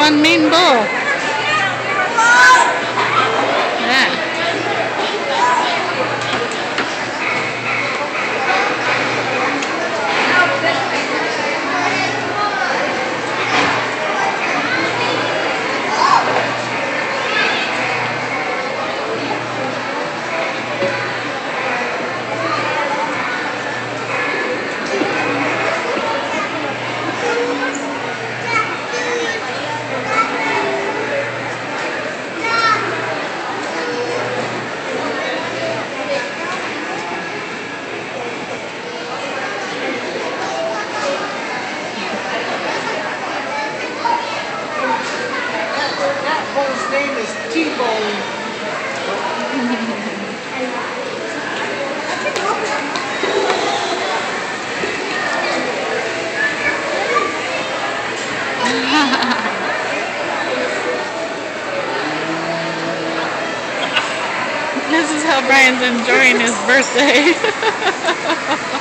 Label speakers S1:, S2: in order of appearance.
S1: one mean bull.
S2: Name is T-Bone.
S1: This is how Brian's enjoying his birthday.